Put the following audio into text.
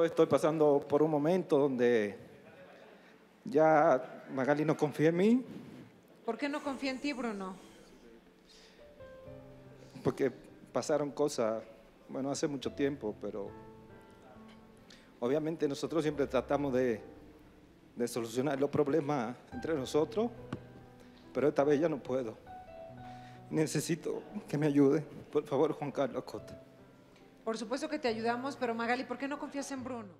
yo estoy pasando por un momento donde ya Magali no confía en mí, ¿Por qué no confía en ti, Bruno? porque pasaron cosas, bueno, hace mucho tiempo, pero obviamente nosotros siempre tratamos de, de solucionar los problemas entre nosotros, pero esta vez ya no puedo. Necesito que me ayude, por favor, Juan Carlos Cota. Por supuesto que te ayudamos, pero Magali, ¿por qué no confías en Bruno?